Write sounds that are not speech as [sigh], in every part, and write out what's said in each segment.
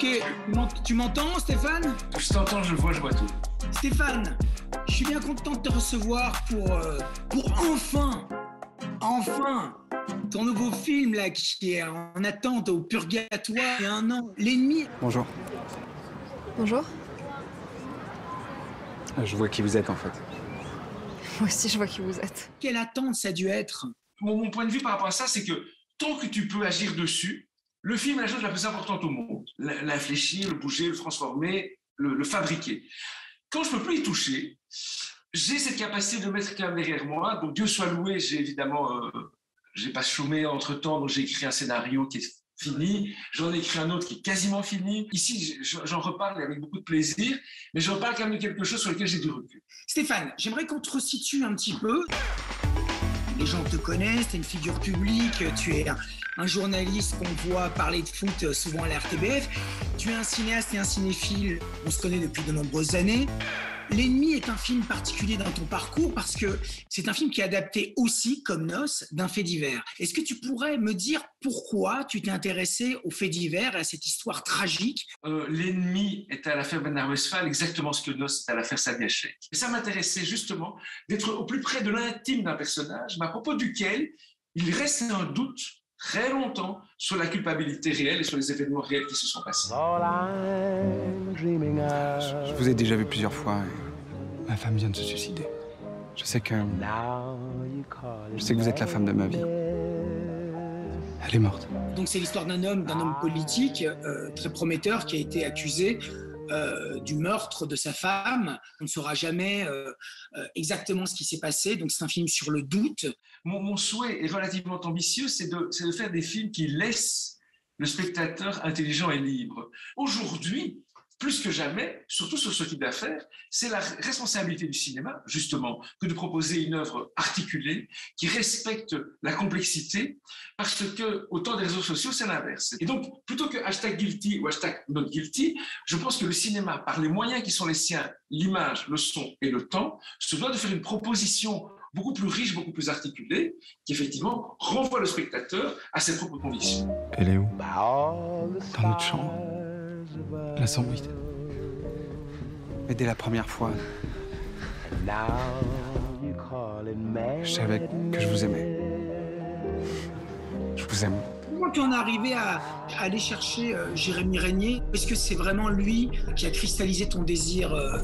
Ok, tu m'entends Stéphane Je t'entends, je vois, je vois tout. Stéphane, je suis bien content de te recevoir pour, euh, pour enfin, enfin, ton nouveau film là qui est en attente au purgatoire il y a un an, L'ennemi. Bonjour. Bonjour. Euh, je vois qui vous êtes en fait. Moi aussi, je vois qui vous êtes. Quelle attente ça a dû être mon point de vue par rapport à ça, c'est que tant que tu peux agir dessus, le film est la chose la plus importante au monde. L'infléchir, le bouger, le transformer, le, fabriquer. Quand je peux plus y toucher, j'ai cette capacité de mettre quelqu'un derrière moi. Donc Dieu soit loué, j'ai évidemment, euh, j'ai pas chômé entre temps, donc j'ai écrit un scénario qui est fini. J'en ai écrit un autre qui est quasiment fini. Ici, j'en reparle avec beaucoup de plaisir, mais je reparle quand même de quelque chose sur lequel j'ai du recul. Stéphane, j'aimerais qu'on te resitue un petit peu. Les gens te connaissent, tu es une figure publique, tu es un, journaliste qu'on voit parler de foot souvent à la RTBF. Tu es un cinéaste et un cinéphile, on se connaît depuis de nombreuses années. L'ennemi est un film particulier dans ton parcours parce que c'est un film qui est adapté aussi, comme Nos, d'un fait divers. Est-ce que tu pourrais me dire pourquoi tu t'es intéressé aux faits divers et à cette histoire tragique? Euh, L'ennemi est à l'affaire Bernard Westphal exactement ce que Nos est à l'affaire Sadiachek. Et ça m'intéressait justement d'être au plus près de l'intime d'un personnage, mais à propos duquel il reste un doute très longtemps sur la culpabilité réelle et sur les événements réels qui se sont passés. Je vous ai déjà vu plusieurs fois. Ma femme vient de se suicider. Je sais que. Je sais que vous êtes la femme de ma vie. Elle est morte. Donc c'est l'histoire d'un homme, d'un homme politique euh, très prometteur qui a été accusé euh, du meurtre de sa femme. On ne saura jamais euh, exactement ce qui s'est passé. Donc c'est un film sur le doute. Mon, souhait est relativement ambitieux, c'est de faire des films qui laissent le spectateur intelligent et libre. Aujourd'hui, plus que jamais, surtout sur ce type d'affaires, c'est la responsabilité du cinéma, justement, que de proposer une œuvre articulée qui respecte la complexité, parce que au temps des réseaux sociaux, c'est l'inverse. Et donc, plutôt que hashtag guilty ou hashtag not guilty, je pense que le cinéma, par les moyens qui sont les siens, l'image, le son et le temps, se doit de faire une proposition beaucoup plus riche, beaucoup plus articulée, qui effectivement renvoie le spectateur à ses propres convictions. Elle est où? Dans notre chambre. La 108. Mais dès la première fois, je savais que je vous aimais. Je vous aime. Comment tu en es arrivé à, aller chercher euh, Jérémy Régnier? Est-ce que c'est vraiment lui qui a cristallisé ton désir euh,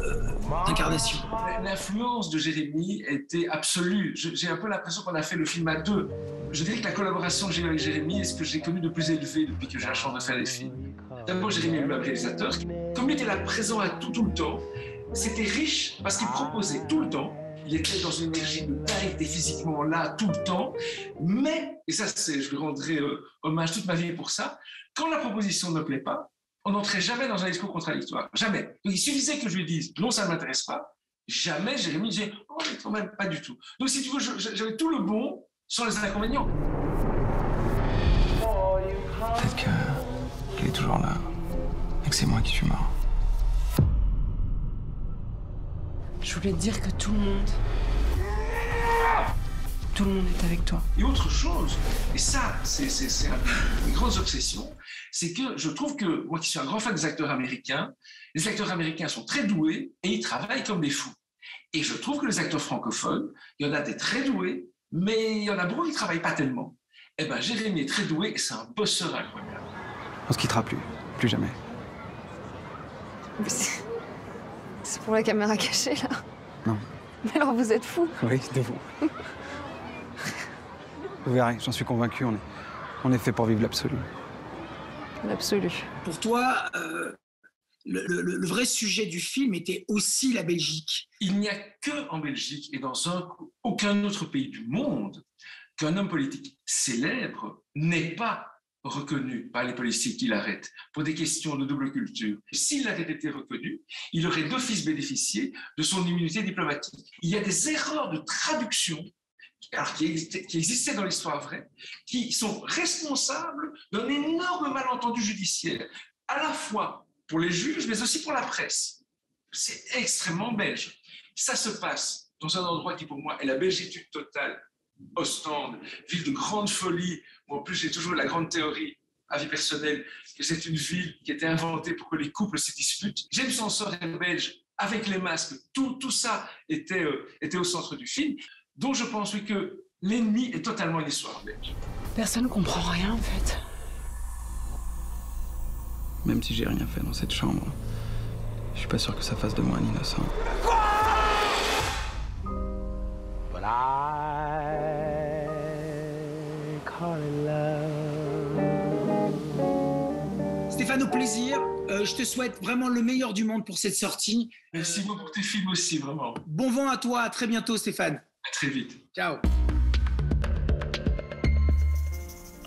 d'incarnation? L'influence de Jérémy était absolue. J'ai un peu l'impression qu'on a fait le film à deux. Je dirais que la collaboration que j'ai avec Jérémy est ce que j'ai connu de plus élevé depuis que j'ai la chance de faire des films. D'abord, Jérémy le réalisateur. Comme il était là présent à tout, tout le temps, c'était riche parce qu'il proposait tout le temps. Il était dans une énergie de dingue, il était physiquement là tout le temps. Mais, et ça, c'est, je lui rendrai euh, hommage toute ma vie pour ça, quand la proposition ne plaît pas, on n'entrait jamais dans un discours contradictoire. Jamais. Donc, il suffisait que je lui dise non, ça ne m'intéresse pas. Jamais Jérémy disait oh, mais quand même pas du tout. Donc, si tu veux, j'avais tout le bon sans les inconvénients. Là. Et que c'est moi qui suis mort. Je voulais te dire que tout le monde. Tout le monde est avec toi. Et autre chose, et ça, c'est une grande obsession, c'est que je trouve que, moi qui suis un grand fan des acteurs américains, les acteurs américains sont très doués et ils travaillent comme des fous. Et je trouve que les acteurs francophones, il y en a des très doués, mais il y en a beaucoup qui ne travaillent pas tellement. Eh bien, Jérémy est très doué et c'est un bosseur incroyable. On se quittera plus. Plus jamais. [laughs] C'est pour la caméra cachée, là Non. [laughs] Mais alors vous êtes fou Oui, de vous. [laughs] vous verrez, j'en suis convaincu, on est, on est fait pour vivre l'absolu. L'absolu. Pour toi, euh, le, vrai sujet du film était aussi la Belgique. Il n'y a que en Belgique et dans aucun autre pays du monde qu'un homme politique célèbre n'est pas reconnu par les policiers qui l'arrêtent pour des questions de double culture. S'il avait été reconnu, il aurait d'office bénéficié de son immunité diplomatique. Il y a des erreurs de traduction alors, qui, existaient, dans l'histoire vraie, qui sont responsables d'un énorme malentendu judiciaire, à la fois pour les juges, mais aussi pour la presse. C'est extrêmement belge. Ça se passe dans un endroit qui, pour moi, est la belgitude totale Ostende, ville de grande folie, en plus j'ai toujours la grande théorie à vie personnelle que c'est une ville qui était inventée pour que les couples se disputent. James Sansor est belge avec les masques, tout, tout ça était, euh, était au centre du film. Donc je pense oui, que l'ennemi est totalement une histoire belge. Personne comprend rien en fait. Même si j'ai rien fait dans cette chambre, je suis pas sûr que ça fasse de moi un innocent. Stéphane, plaisir. Euh, je te souhaite vraiment le meilleur du monde pour cette sortie. Merci beaucoup pour tes films aussi, vraiment. Bon vent à toi. À très bientôt, Stéphane. À très vite. Ciao.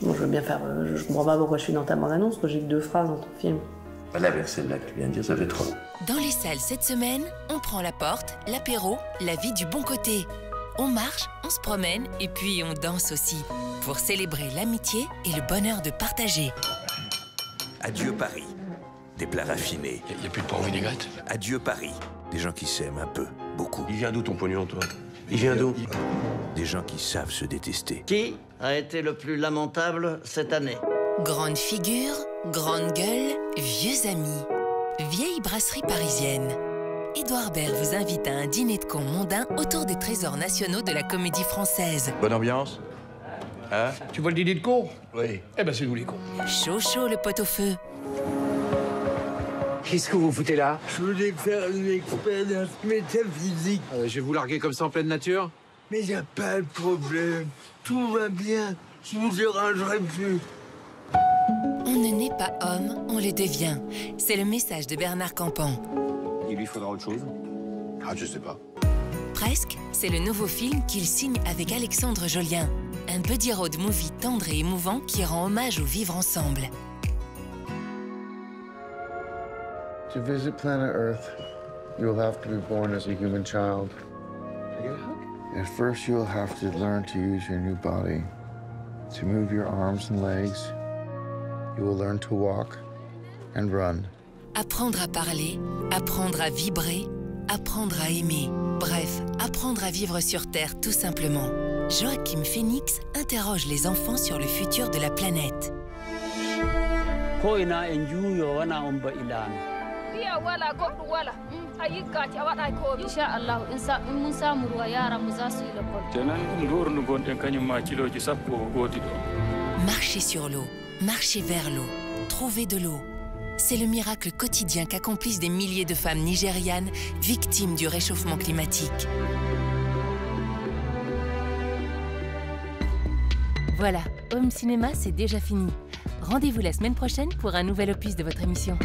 Bon, je veux bien faire. euh, Je comprends pas pourquoi je suis dans ta bande-annonce, parce que j'ai que deux phrases dans ton film. La celle-là que tu viens de dire, ça fait trop. Dans les salles cette semaine, on prend la porte, l'apéro, la vie du bon côté. On marche, on se promène et puis on danse aussi. Pour célébrer l'amitié et le bonheur de partager. Adieu Paris. Des plats raffinés. Il n'y a plus de pain aux vinaigrettes Adieu Paris. Des gens qui s'aiment un peu, beaucoup. Il vient d'où ton pognon, toi Il vient d'où? Des gens qui savent se détester. Qui a été le plus lamentable cette année? Grande figure, grande gueule, vieux amis. Vieille brasserie parisienne. Édouard Baird vous invite à un dîner de cons mondains autour des trésors nationaux de la comédie française. Bonne ambiance Hein? Tu vois le dîner de con Oui. Eh ben c'est nous les cons. Chaud chaud le pot au feu. Qu'est-ce que vous foutez là Je voulais faire une expérience métaphysique, Euh, Je vais vous larguer comme ça en pleine nature mais y a pas de problème. Tout va bien. Je vous dérangerai plus. On ne naît pas homme, on le devient. C'est le message de Bernard Campan. Il lui faudra autre chose Ah, je sais pas. Presque, c'est le nouveau film qu'il signe avec Alexandre Jolien. Un buddy road movie tendre et émouvant qui rend hommage au vivre ensemble. To visit planet Earth, you'll have to be born as a human child. At first, you'll have to learn to use your new body, to move your arms and legs. You will learn to walk and run. Apprendre à parler, apprendre à vibrer, apprendre à aimer. Bref, apprendre à vivre sur Terre tout simplement. Joachim Phoenix interroge les enfants sur le futur de la planète. Biya wala goɗɗo wala a yiggaki a waɗa komi inchallahu in mun samu ruwa yaran mu za su yi lekol tenan nduru ndu gonɗen kañum ma kiloji sappo gooti ɗo Marcher sur l'eau, marcher vers l'eau, trouver de l'eau. C'est le miracle quotidien qu'accomplissent des milliers de femmes nigérianes victimes du réchauffement climatique. Voilà, Home Cinéma, c'est déjà fini. Rendez-vous la semaine prochaine pour un nouvel opus de votre émission.